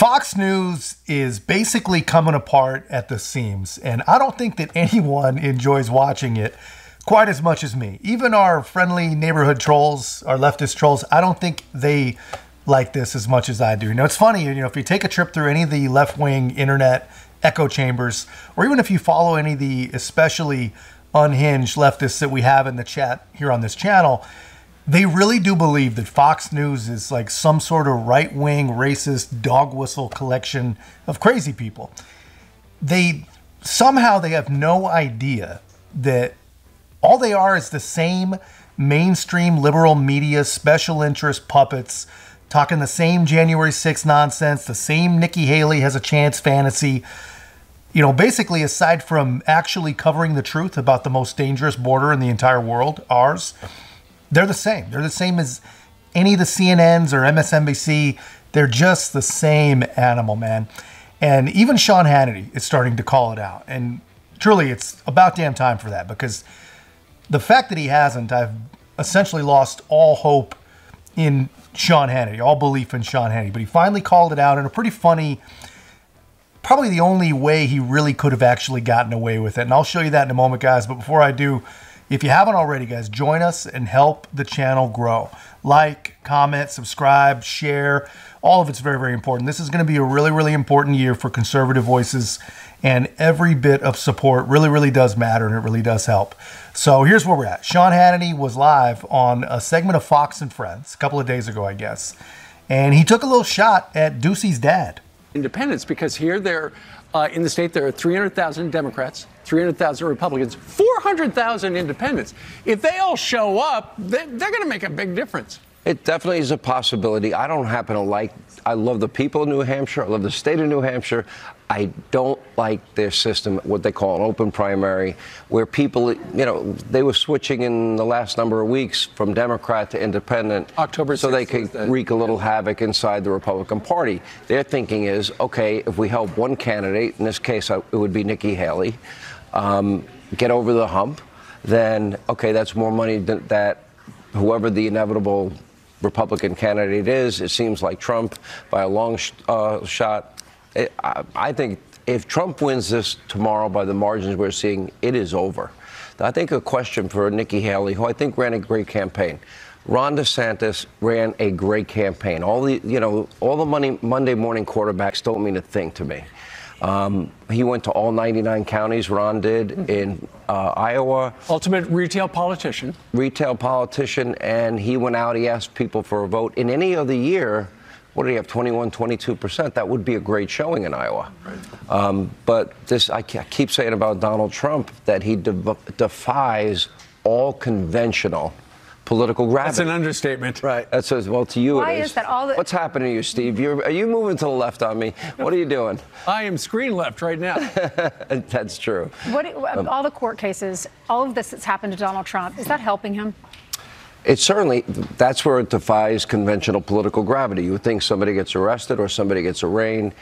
Fox News is basically coming apart at the seams, and I don't think that anyone enjoys watching it quite as much as me. Even our friendly neighborhood trolls, our leftist trolls, I don't think they like this as much as I do. You know, it's funny, you know, if you take a trip through any of the left wing internet echo chambers, or even if you follow any of the especially unhinged leftists that we have in the chat here on this channel, they really do believe that Fox News is like some sort of right wing, racist dog whistle collection of crazy people. They somehow they have no idea that all they are is the same mainstream liberal media special interest puppets talking the same January 6 nonsense, the same Nikki Haley has a chance fantasy. You know, basically, aside from actually covering the truth about the most dangerous border in the entire world, ours, they're the same. They're the same as any of the CNNs or MSNBC. They're just the same animal, man. And even Sean Hannity is starting to call it out. And truly, it's about damn time for that because the fact that he hasn't, I've essentially lost all hope in Sean Hannity, all belief in Sean Hannity. But he finally called it out in a pretty funny, probably the only way he really could have actually gotten away with it. And I'll show you that in a moment, guys. But before I do, if you haven't already, guys, join us and help the channel grow. Like, comment, subscribe, share. All of it's very, very important. This is going to be a really, really important year for conservative voices, and every bit of support really, really does matter and it really does help. So here's where we're at. Sean Hannity was live on a segment of Fox and Friends a couple of days ago, I guess, and he took a little shot at Doocy's dad. Independence, because here they're uh, in the state there are 300,000 Democrats, 300,000 Republicans, 400,000 independents. If they all show up, they, they're going to make a big difference. It definitely is a possibility. I don't happen to like, I love the people of New Hampshire. I love the state of New Hampshire. I don't like their system, what they call an open primary, where people, you know, they were switching in the last number of weeks from Democrat to independent. October So they could wreak a little havoc inside the Republican Party. Their thinking is, okay, if we help one candidate, in this case, it would be Nikki Haley, um, get over the hump, then, okay, that's more money than that whoever the inevitable Republican candidate is, it seems like Trump by a long sh- uh, shot. It, I, I think if Trump wins this tomorrow by the margins we're seeing, it is over. I think a question for Nikki Haley, who I think ran a great campaign. Ron DeSantis ran a great campaign. All the, you know, all the money, Monday morning quarterbacks don't mean a thing to me. Um, he went to all 99 counties, Ron did, in uh, Iowa. Ultimate retail politician. Retail politician, and he went out, he asked people for a vote. In any other year, what did he have, 21, 22%? That would be a great showing in Iowa. Right. Um, but this, I keep saying about Donald Trump that he de- defies all conventional political gravity. That's an understatement. Right. That says, well, to you Why it is. is that all the- What's happening to you, Steve? You're, are you moving to the left on me? What are you doing? I am screen left right now. That's true. What, um, all the court cases, all of this that's happened to Donald Trump, is that helping him? It certainly, that's where it defies conventional political gravity. You would think somebody gets arrested or somebody gets arraigned,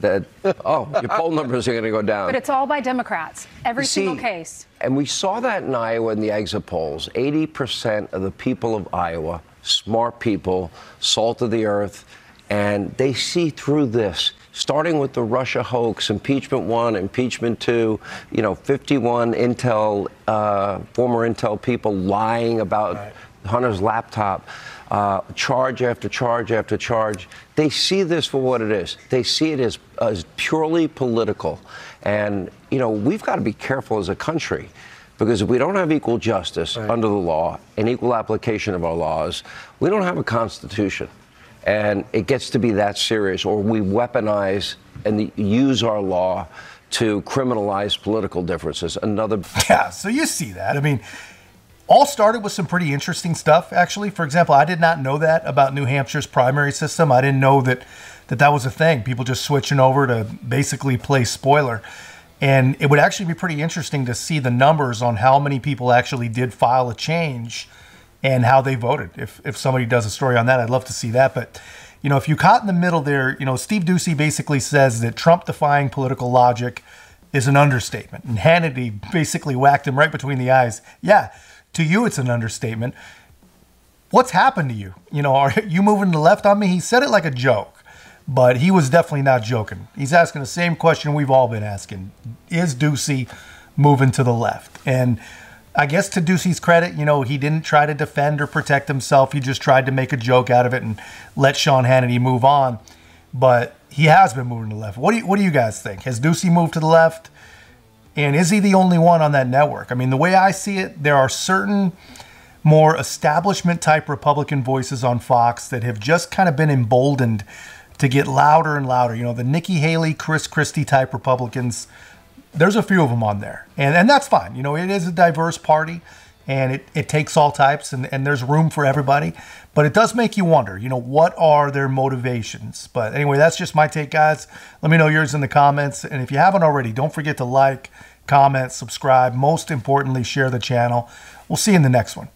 that, oh, your poll numbers are going to go down. But it's all by Democrats, every You single see, case. And we saw that in Iowa in the exit polls. 80% of the people of Iowa, smart people, salt of the earth, and they see through this. Starting with the Russia hoax, impeachment one, impeachment two, you know, 51 Intel, uh, former Intel people lying about right. Hunter's laptop, uh, charge after charge after charge. They see this for what it is. They see it as, as purely political. And, you know, we've got to be careful as a country because if we don't have equal justice right. under the law and equal application of our laws, we don't have a constitution. And it gets to be that serious, or we weaponize and use our law to criminalize political differences. Another. Yeah, so you see that. I mean, all started with some pretty interesting stuff, actually. For example, I did not know that about New Hampshire's primary system. I didn't know that that, that was a thing. People just switching over to basically play spoiler. And it would actually be pretty interesting to see the numbers on how many people actually did file a change and how they voted. If, if somebody does a story on that, I'd love to see that. But, you know, if you caught in the middle there, you know, Steve Doocy basically says that Trump defying political logic is an understatement. And Hannity basically whacked him right between the eyes. Yeah, to you, it's an understatement. What's happened to you? You know, are you moving to the left on me? He said it like a joke. but he was definitely not joking. He's asking the same question we've all been asking: Is Doocy moving to the left? And I guess to Doocy's credit, you know, he didn't try to defend or protect himself. He just tried to make a joke out of it and let Sean Hannity move on. But he has been moving to the left. What do you, what do you guys think? Has Doocy moved to the left? And is he the only one on that network? I mean, the way I see it, there are certain more establishment type Republican voices on Fox that have just kind of been emboldened to get louder and louder. You know, the Nikki Haley, Chris Christie type Republicans, there's a few of them on there. And, and that's fine. You know, it is a diverse party and it, it takes all types and, and there's room for everybody. But it does make you wonder, you know, what are their motivations? But anyway, that's just my take, guys. Let me know yours in the comments. And if you haven't already, don't forget to like, comment, subscribe. Most importantly, share the channel. We'll see you in the next one.